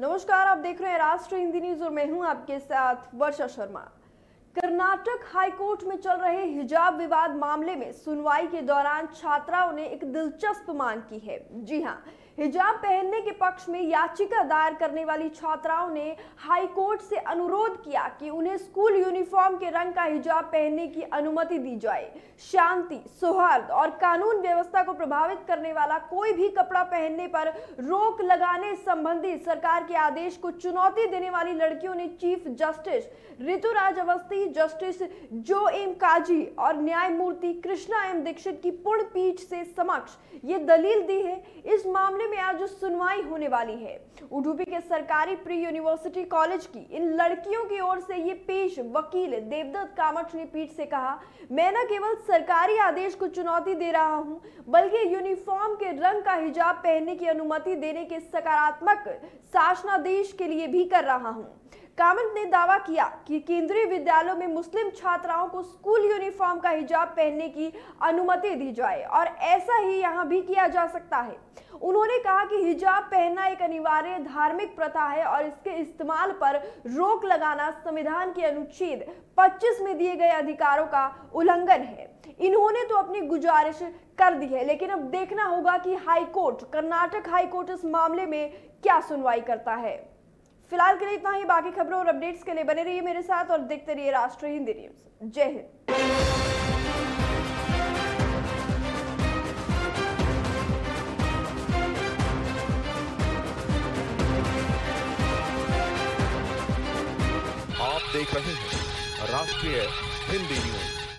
नमस्कार, आप देख रहे हैं राष्ट्र हिंदी न्यूज़ और मैं हूँ आपके साथ वर्षा शर्मा। कर्नाटक हाईकोर्ट में चल रहे हिजाब विवाद मामले में सुनवाई के दौरान छात्राओं ने एक दिलचस्प मांग की है। जी हाँ हिजाब पहनने के पक्ष में याचिका दायर करने वाली छात्राओं ने हाई कोर्ट से अनुरोध किया कि उन्हें स्कूल यूनिफॉर्म के रंग का हिजाब पहनने की अनुमति दी जाए। शांति, सौहार्द और कानून व्यवस्था को प्रभावित करने वाला कोई भी कपड़ा पहनने पर रोक लगाने संबंधी सरकार के आदेश को चुनौती देने वाली लड़कियों ने chief justice Rituraj Awasthi justice J M Khazi और न्यायमूर्ति कृष्णा एम दीक्षित की पूर्ण पीठ से समक्ष ये दलील दी है। इस मामले में आज सुनवाई होने वाली है, उडुपी के सरकारी प्री यूनिवर्सिटी कॉलेज की, इन लड़कियों की ओर से ये पेश वकील देवदत्त कामठ ने पीठ से कहा, मैं न केवल सरकारी आदेश को चुनौती दे रहा हूँ, बल्कि यूनिफॉर्म के रंग का हिजाब पहनने की अनुमति देने के सकारात्मक शासनादेश के लिए भी कर रहा हूँ। कामत ने दावा किया कि केंद्रीय विद्यालयों में मुस्लिम छात्राओं को स्कूल यूनिफॉर्म का हिजाब पहनने की अनुमति दी जाए, और ऐसा ही यहाँ भी किया जा सकता है। उन्होंने कहा कि हिजाब पहनना एक अनिवार्य धार्मिक प्रथा है, और इसके इस्तेमाल पर रोक लगाना संविधान के अनुच्छेद 25 में दिए गए अधिकारों का उल्लंघन है। इन्होंने तो अपनी गुजारिश कर दी है, लेकिन अब देखना होगा कि हाईकोर्ट, कर्नाटक हाईकोर्ट इस मामले में क्या सुनवाई करता है। फ़िलहाल के लिए इतना ही। बाकी खबरों और अपडेट्स के लिए बने रहिए मेरे साथ और देखते रहिए राष्ट्रीय हिंदी न्यूज़। जय हिंद। आप देख रहे हैं राष्ट्रीय हिंदी न्यूज़।